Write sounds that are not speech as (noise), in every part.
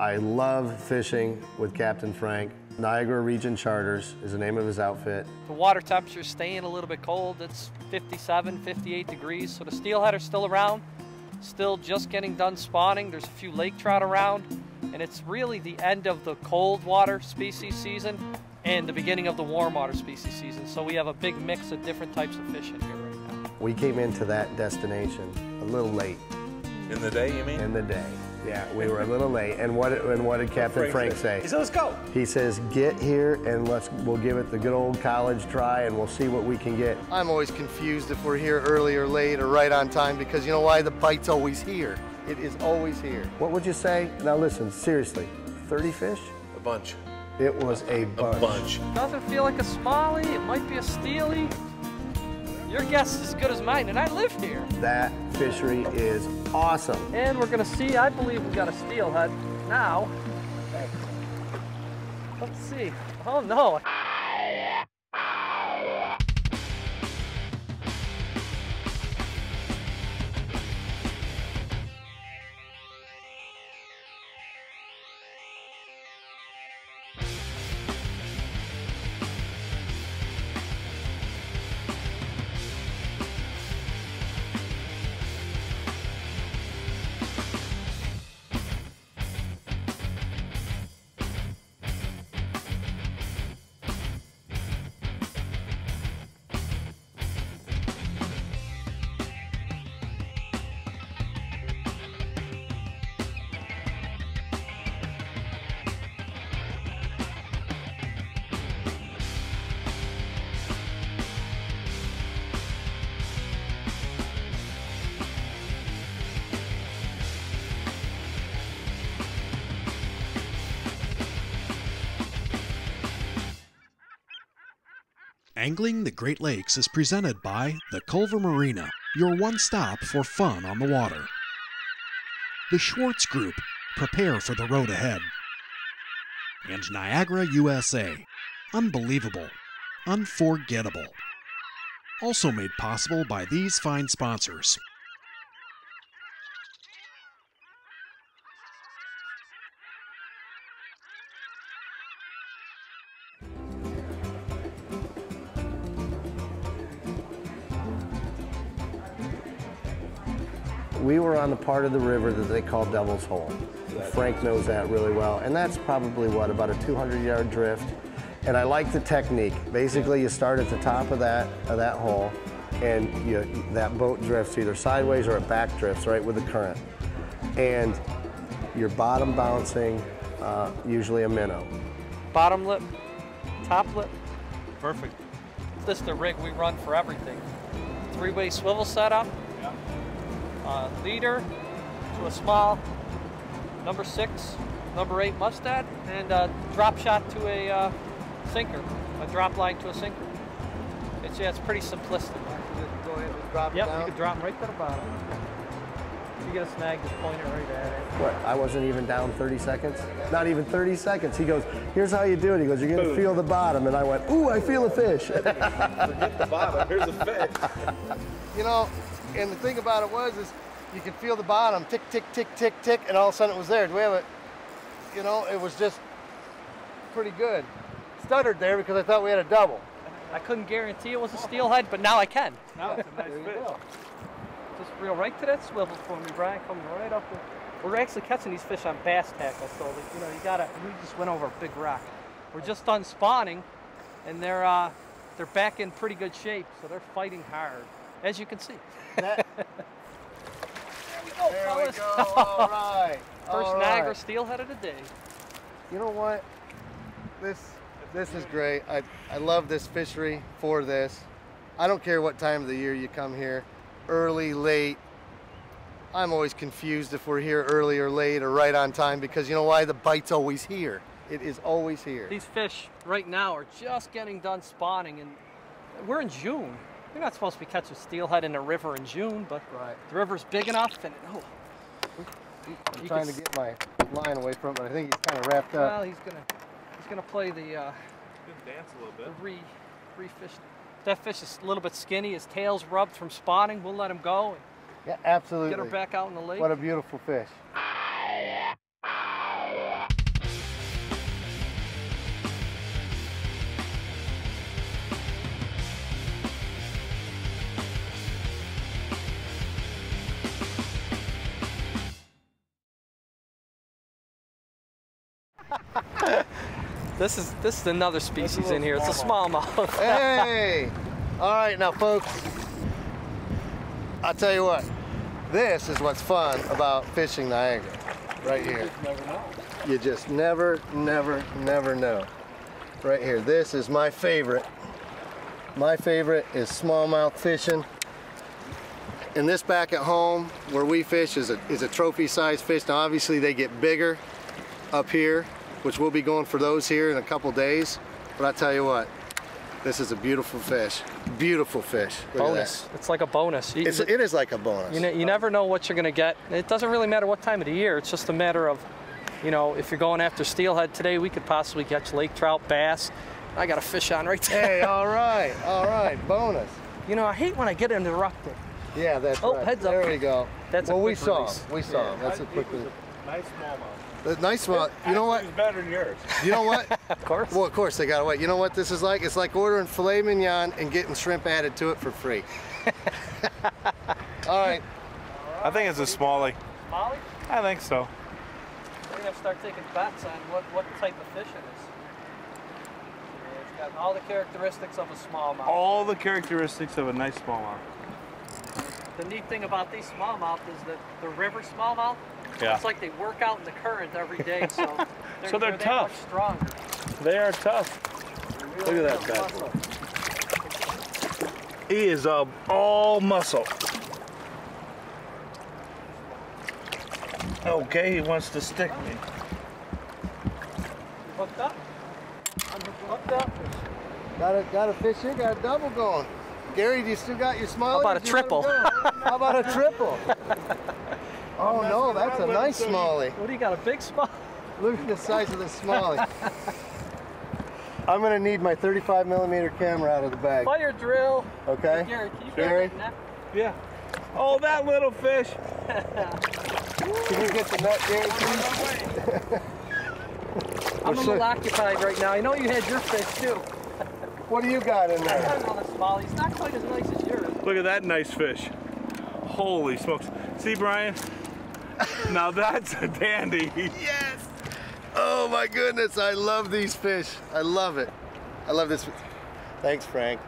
I love fishing with Captain Frank. Niagara Region Charters is the name of his outfit. The water temperature is staying a little bit cold. It's 57, 58 degrees. So the steelhead are still around, still just getting done spawning. There's a few lake trout around, and it's really the end of the cold water species season and the beginning of the warm water species season. So we have a big mix of different types of fish in here right now. We came into that destination a little late In the day, you mean? in the day. Yeah, we were a little late. And what and what did Captain Frank say? He said, let's go. He says, "Get here and let's we'll give it the good old college try and we'll see what we can get." I'm always confused if we're here early or late or right on time because you know why? The bite's always here. It is always here. What would you say? Now listen, seriously. 30 fish? A bunch. It was a bunch. A bunch. bunch. Doesn't feel like a smalley. It might be a steely. Your guess is as good as mine, and I live here. That fishery is awesome. And we're gonna see, I believe we got a steelhead now. Let's see. Oh no. Angling the Great Lakes is presented by the Culver Marina, your one stop for fun on the water. The Schwartz Group, prepare for the road ahead. And Niagara, USA, unbelievable, unforgettable. Also made possible by these fine sponsors. We were on the part of the river that they call Devil's Hole. Frank knows that really well. And that's probably what, about a 200 yard drift. And I like the technique. Basically, you start at the top of that, of that hole, and you, that boat drifts either sideways or it back drifts right with the current. And your bottom bouncing, uh, usually a minnow. Bottom lip, top lip. Perfect. This is the rig we run for everything. Three-way swivel setup. Uh, leader to a small number six, number eight mustad, and a drop shot to a uh, sinker, a drop line to a sinker. It's yeah, it's pretty simplistic. Just go ahead and drop it Yep, down. you can drop right to the bottom. If you get a snag, just point it right at it. What, I wasn't even down 30 seconds? Not even 30 seconds. He goes, here's how you do it. He goes, you're gonna feel the bottom. And I went, ooh, I feel a fish. (laughs) Hit the bottom. Here's a fish. (laughs) You know, and the thing about it was is you could feel the bottom tick, tick, tick, tick, tick, and all of a sudden it was there. Do we have it? You know, it was just pretty good. Stuttered there because I thought we had a double. I couldn't guarantee it was a steelhead, but now I can. Now it's a nice There you fish. Just reel right to that swivel for me, Brian. Coming right up. There. We're actually catching these fish on bass tackle, so that, you know you gotta. We just went over a big rock. We're just done spawning, and they're uh, they're back in pretty good shape, so they're fighting hard, as you can see. That- (laughs) there we go, there we fellas. go. All (laughs) right. First all Niagara right. steelhead of the day. You know what? This this is great. I, I love this fishery for this. I don't care what time of the year you come here, early, late. I'm always confused if we're here early or late or right on time because you know why? The bite's always here. It is always here. These fish right now are just getting done spawning, and we're in June. You're not supposed to be catching steelhead in the river in June, but Right. the river's big enough, and oh, I'm you trying to get my line away from it, but I think he's kind of wrapped up. well, he's gonna he's gonna play the uh, Good dance a little the bit. re re fish. That fish is a little bit skinny. His tail's rubbed from spawning. We'll let him go Yeah, absolutely. get her back out in the lake. What a beautiful fish. This is this is another species in here. It's a smallmouth. (laughs) Hey! All right, now, folks, I'll tell you what. This is what's fun about fishing Niagara, right here. You just never, never, never know. Right here. This is my favorite. My favorite is smallmouth fishing. And this back at home, where we fish, is a, is a trophy-sized fish. Now, obviously, they get bigger up here, which we'll be going for those here in a couple days. But I tell you what, this is a beautiful fish. Beautiful fish. Look bonus. It's like a bonus. It's, it is like a bonus. you, ne- you never know what you're going to get. It doesn't really matter what time of the year. It's just a matter of, you know, if you're going after steelhead today, we could possibly catch lake trout, bass. I got a fish on right there. hey, all (laughs) right, all right, bonus. You know, I hate when I get interrupted. Yeah, that's Oh, right. heds up. There we go. That's a well, we quick saw release. him. We saw Yeah. him. That's a quick release. Nice smallmouth. The nice one. You know what? It's better than yours. You know what? (laughs) Of course. well, of course they gotta wait. You know what this is like? It's like ordering filet mignon and getting shrimp added to it for free. (laughs) all right. I think it's a smallie. Molly, I think so. we're going to start taking bets on what, what type of fish it is. It's got all the characteristics of a smallmouth. All the characteristics of a nice smallmouth. The neat thing about these smallmouth is that the river smallmouth, Yeah. it's like they work out in the current every day, so (laughs) they're, So they're that tough. much stronger. They are tough. Look at that bad He is uh, all muscle. Okay, he wants to stick me. Hooked up? I'm hooked up. Got a got a fish here. Got a double going. Gary, do you still got your smile? How about a triple? How about a (laughs) triple? Oh no, that's a nice smallie. What do you got, a big small? Look at the size of this smallie. I'm gonna need my 35 millimeter camera out of the bag. Fire drill. Okay. Gary, can you Gary? Yeah. Oh, that little fish. Can you get the net, Gary? Oh, please? (laughs) I'm a sure. little occupied right now. I know you had your fish too. What do you got in there? I there? got another small. He's not quite as nice as yours. Look at that nice fish. Holy smokes. See, Brian? (laughs) now that's a dandy. Yes. Oh my goodness, I love these fish. I love it. I love this. Thanks, Frank.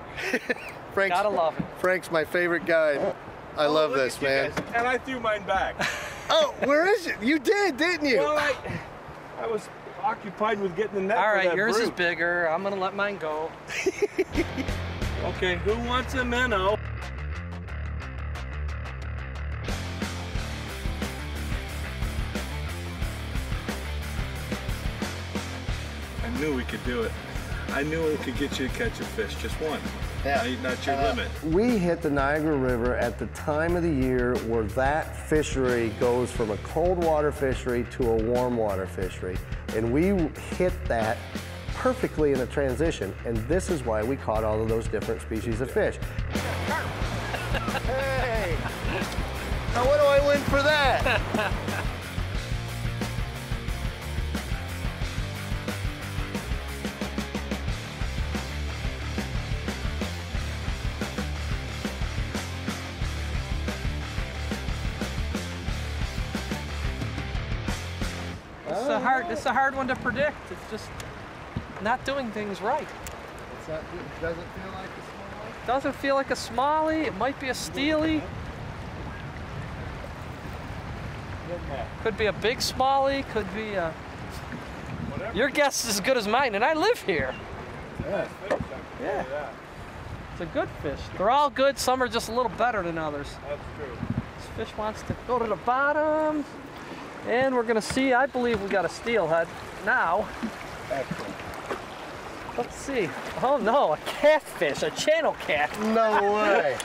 (laughs) Frank's, Gotta love it. Frank's my favorite guy. I oh, love this, man. guys. And I threw mine back. (laughs) Oh, where is it? You did, didn't you? well, I, I was occupied with getting the net All for right, that yours is bigger. I'm gonna let mine go. Okay, who wants a minnow? Knew we could do it. I knew we could get you to catch a fish, just one. Yeah. Not- Not your Uh, limit. We hit the Niagara River at the time of the year where that fishery goes from a cold water fishery to a warm water fishery. And we hit that perfectly in a transition. And this is why we caught all of those different species of fish. It's a hard. It's a hard one to predict. It's just not doing things right. Not, it doesn't feel like a small Doesn't feel like a smallie. It might be a steely. Could be a big smallie. Could be a. Your guess is as good as mine, and I live here. Yeah. Yeah. It's a good fish. They're all good. Some are just a little better than others. That's true. This fish wants to go to the bottom. And we're gonna see, I believe we got a steelhead now. Excellent. Let's see. Oh no, a catfish, a channel cat. No way.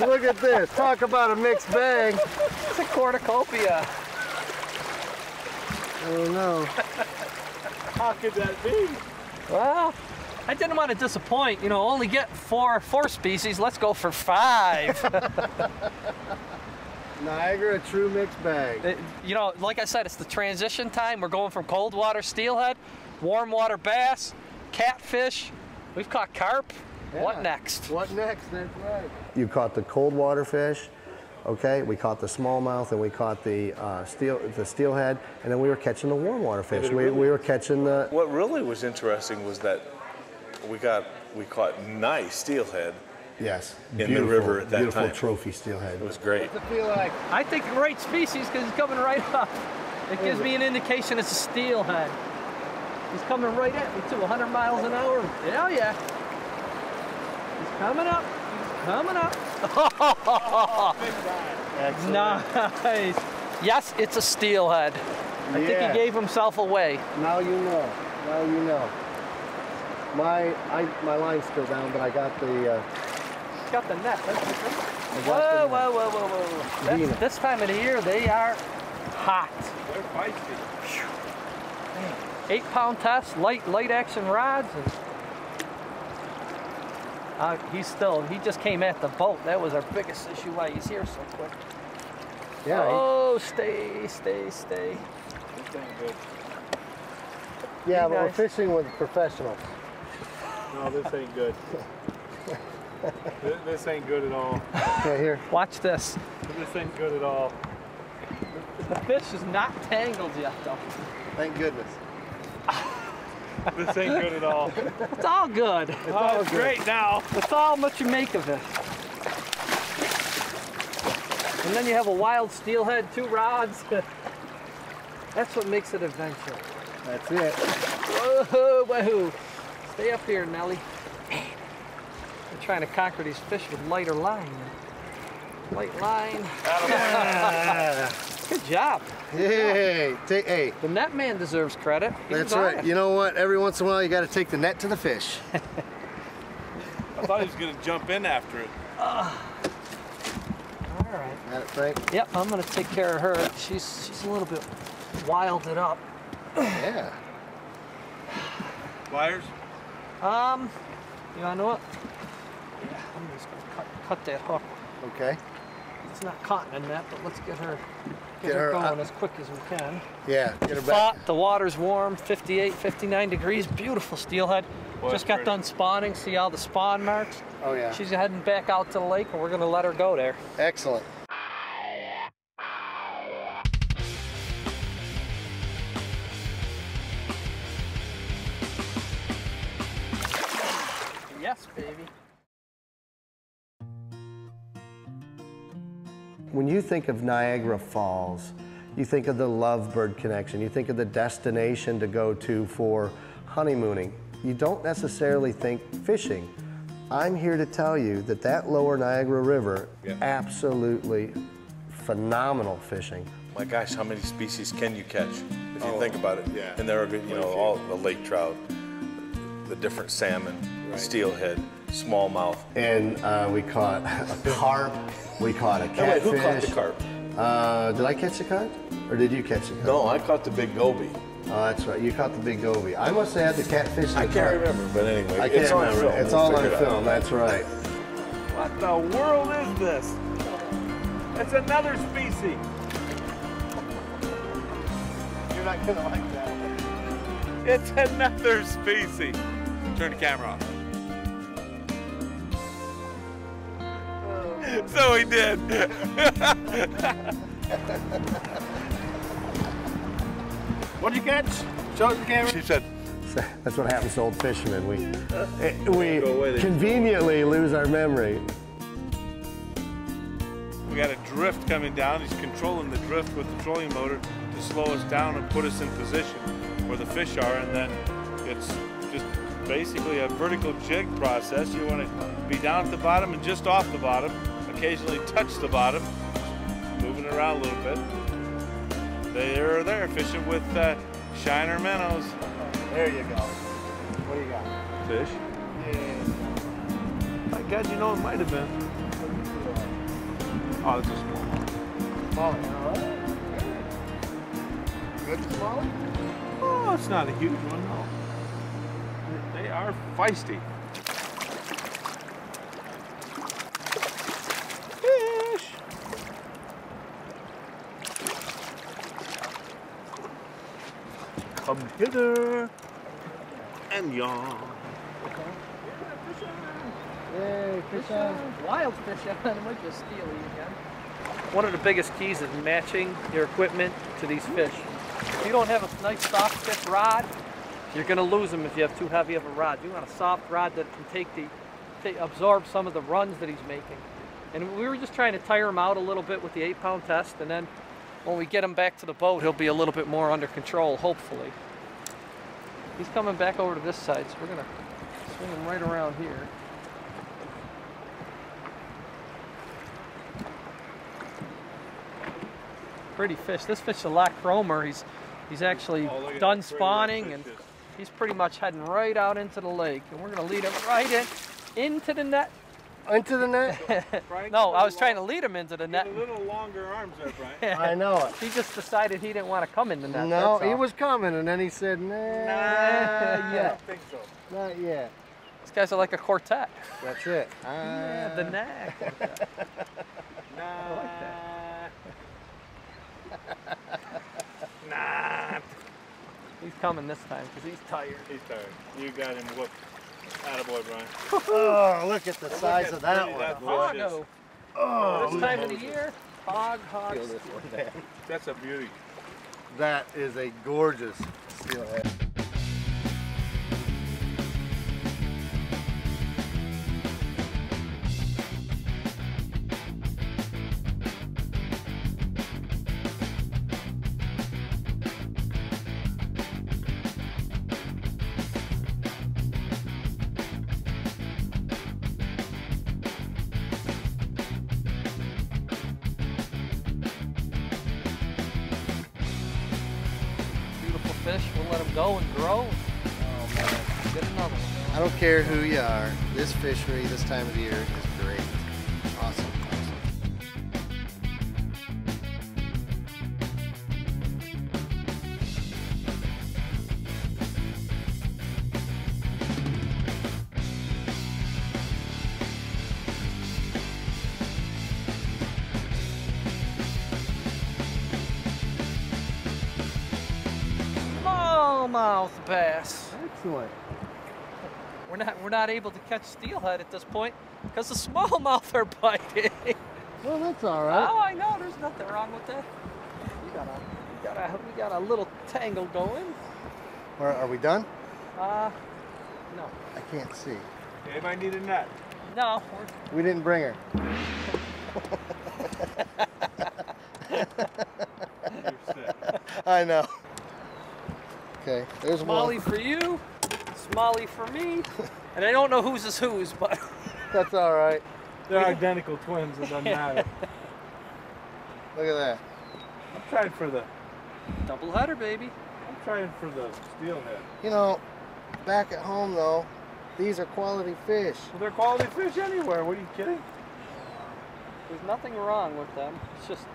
Look at this. Talk about a mixed bag. It's a cornucopia. Oh no. How could that be? Well, I didn't want to disappoint. You know, only get four four species. Let's go for five. (laughs) Niagara, a true mixed bag. It- you know, like I said, it's the transition time. We're going from cold water steelhead, warm water bass, catfish. We've caught carp. What next? What next? That's right. You caught the cold water fish, Okay, we caught the smallmouth and we caught the uh, steel, the steelhead, and then we were catching the warm water fish. We, we were catching the What really was interesting was that we got we caught nice steelhead. Yes, the beautiful, river at that beautiful time. trophy steelhead. It was great. I feel like I think great species because it's coming right up. It gives me an indication it's a steelhead. He's coming right at me too, 100 miles an hour. Hell yeah. He's coming up. He's coming up. (laughs) Nice. Yes, it's a steelhead. I think he gave himself away. Now you know. Now you know. My I, my line's still down, but I got the. Uh, Got the net. That's the thing. I got Whoa, whoa, whoa, whoa, whoa. That's- this time of the year, they are hot. They're feisty. Eight pound test, light, light action rods. And, uh, he's still, he just came at the boat. That was our biggest issue why he's here so quick. yeah. Oh, stay, stay, stay. He's doing good. Yeah, but we're fishing with professionals. No, this ain't good. (laughs) Th- this ain't good at all. Yeah, here. Watch this. This ain't good at all. The fish is not tangled yet though. Thank goodness. This ain't good at all. It's all good. Oh, it's great now. It's all what you make of it. And then you have a wild steelhead, two rods. (laughs) That's what makes it adventure. That's it. Whoa, whoa. Stay up here, Nelly. I'm trying to conquer these fish with lighter line. Light line. Good job. Hey, take, hey, The net man deserves credit. He that's right. it. You know what? Every once in a while, you got to take the net to the fish. (laughs) I thought he was gonna jump in after it. All right. Got it, Frank? Yep, I'm gonna take care of her. She's she's a little bit wilded up. Yeah. (sighs) Wires? Um, you wanna know what? Yeah, I'm just gonna cut, cut that hook. Okay. It's not caught in that, but let's get her get, Get her, her uh, going up. as quick as we can. Yeah. Get her back. The water's warm, 58, 59 degrees, beautiful steelhead. Boy, Just got pretty. done spawning. See all the spawn marks? Oh yeah. She's heading back out to the lake, and we're gonna let her go there. Excellent. Think of Niagara Falls, you think of the Lovebird connection, you think of the destination to go to for honeymooning. You don't necessarily think fishing. I'm here to tell you that that lower Niagara River, Yeah. absolutely phenomenal fishing. My gosh, how many species can you catch if you think about it? yeah. And there are, you know, all the lake trout, the different salmon, steelhead, smallmouth. And uh, we caught a carp, we caught a catfish. wait, who caught the carp? Uh, did I catch the carp? Or did you catch the carp? No, I caught the big goby. Oh, that's right. You caught the big goby. I must have had the catfish and I the can't carp. remember, but anyway, I can't it's remember. film. It's We'll all on it film. That's right. What the world is this? It's another species. You're not gonna like that. It's another species. Turn the camera off. (laughs) So he did. What'd you catch? Show it the camera. She said, That's what happens to old fishermen. We eh, we Go away, they- conveniently lose our memory. we got a drift coming down. He's controlling the drift with the trolling motor to slow us down and put us in position where the fish are. And then it's just basically a vertical jig process. You want to be down at the bottom and just off the bottom, occasionally touch the bottom, moving around a little bit. They're there fishing with uh, shiner minnows. There you go. What do you got? Fish? Yeah. My God, you know it might have been. Oh, it's a small one. Molly. Good smallie? Oh, it's not a huge one, no. They are feisty. Hither and yawn. Yay, fish Fish on. Wild fish (laughs) on. We're just steely again. one of the biggest keys is matching your equipment to these fish. If you don't have a nice soft tip rod, you're going to lose them if you have too heavy of a rod. You want a soft rod that can take the, take, absorb some of the runs that he's making. And we were just trying to tire him out a little bit with the eight pound test, and then when we get him back to the boat, he'll be a little bit more under control, hopefully. He's coming back over to this side, so we're gonna swing him right around here. Pretty fish. This fish is a lot chromer. He's he's actually Oh, done how pretty that spawning and he's pretty much heading right out into the lake. And we're gonna lead him right in into the net. Into the net? (laughs) Brian, No, I was little trying to lead him into the net. a little longer arms there, Brian. (laughs) I know it. He just decided he didn't want to come in the net. No, he was coming, and then he said, nah, I not yet, don't think so. not yet. These guys are like a quartet. That's it. (laughs) Yeah, the Ah. net. Nah. nah. He's coming this time because he's tired. He's tired. You got him whooped. Attaboy, Brian. Oh, look at the Look size at of that one. that fish is. Oh, This time of the year, hog, hog. Feel this one, man. That's a beauty. That is a gorgeous steelhead. Go and grow. Oh man, get another one. I don't care who you are. This fishery, this time of year, Smallmouth bass. Excellent. We're not we're not able to catch steelhead at this point because the smallmouth are biting. Well, that's all right. Oh, I know. There's nothing wrong with that. You got a, you got a, we got a little tangle going. Are, are we done? Uh, no, I can't see. Anybody need a net? no. We're, We didn't bring her. You're sick. (laughs) I know. Okay, there's Molly one. for you, Smalley for me, (laughs) and I don't know whose is whose, but That's all right. They're identical twins. It doesn't matter. (laughs) Look at that. I'm trying for the. double header, baby. I'm trying for the steelhead. You know, back at home though, these are quality fish. Well, they're quality fish anywhere. What are you kidding? There's nothing wrong with them. It's just,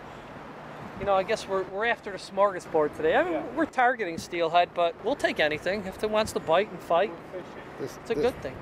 you know, I guess we're, we're after the smorgasbord today. I mean, Yeah. we're targeting steelhead, but we'll take anything if it wants to bite and fight. This, It's a this- good thing.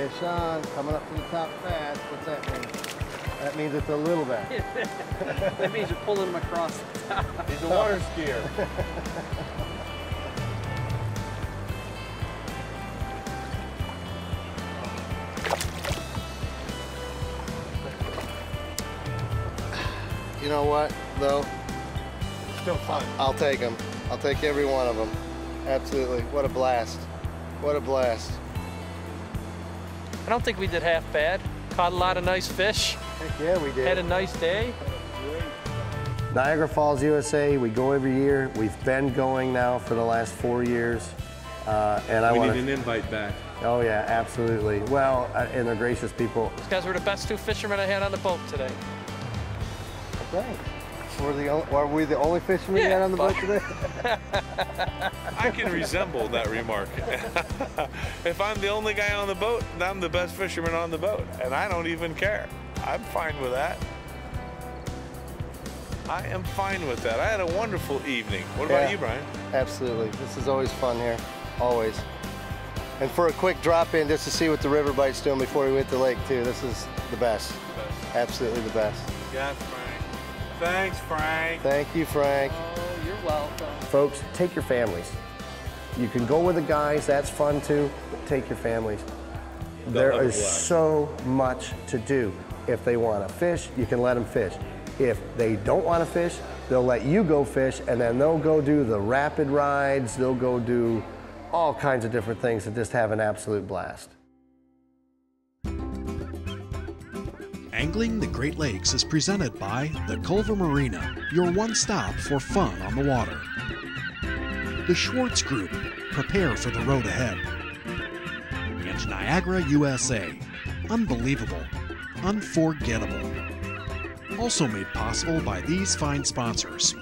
Fish Sean coming up to the top fast. What's that mean? That means it's a little bass. (laughs) that means you're pulling them across the top. He's a water skier. (laughs) You know what, though? Still fun. I'll take them. I'll take every one of them. Absolutely. What a blast. What a blast. I don't think we did half bad. Caught a lot of nice fish. Heck yeah, we did. Had a nice day. Niagara Falls, USA, we go every year. We've been going now for the last four years. Uh, and I We want need an invite back. Oh, yeah, absolutely. Well, uh, and they're gracious people. These guys were the best two fishermen I had on the boat today. Okay. We're the only, are we the only fishermen you Yeah, had on the boat today? (laughs) I can resemble that remark. (laughs) if I'm the only guy on the boat, I'm the best fisherman on the boat, and I don't even care. I'm fine with that. I am fine with that. I had a wonderful evening. What about Yeah. you, Brian? Absolutely. This is always fun here. Always. And for a quick drop in just to see what the river bite's doing before we hit the lake too. This is the best. Absolutely the best. Yes, Frank. Thanks, Frank. Thank you, Frank. Oh, you're welcome. Folks, take your families. You can go with the guys, that's fun too, but take your families. There have a is blast. so much to do. If they want to fish, you can let them fish. If they don't want to fish, they'll let you go fish and then they'll go do the rapid rides, they'll go do all kinds of different things and just have an absolute blast. Angling the Great Lakes is presented by the Culver Marina, your one stop for fun on the water. The Schwartz Group, prepare for the road ahead. And Niagara USA, unbelievable, unforgettable. Also made possible by these fine sponsors.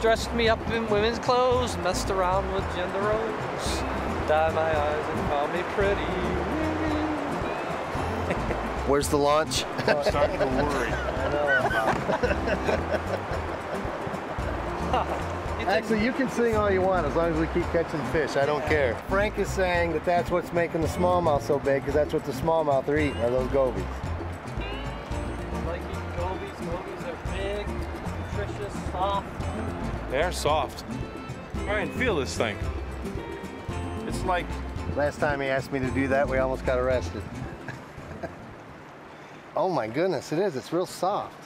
Dressed me up in women's clothes, messed around with gender roles. Dye my eyes and call me pretty. (laughs) Where's the launch? I'm starting to worry. (laughs) You (laughs) think- Actually, you can sing all you want as long as we keep catching fish. I don't care. Frank is saying that that's what's making the smallmouth so big because that's what the smallmouth are eating, are those gobies. They're soft. Brian, feel this thing. It's like Last time he asked me to do that, we almost got arrested. (laughs) oh my goodness, it is. It's real soft.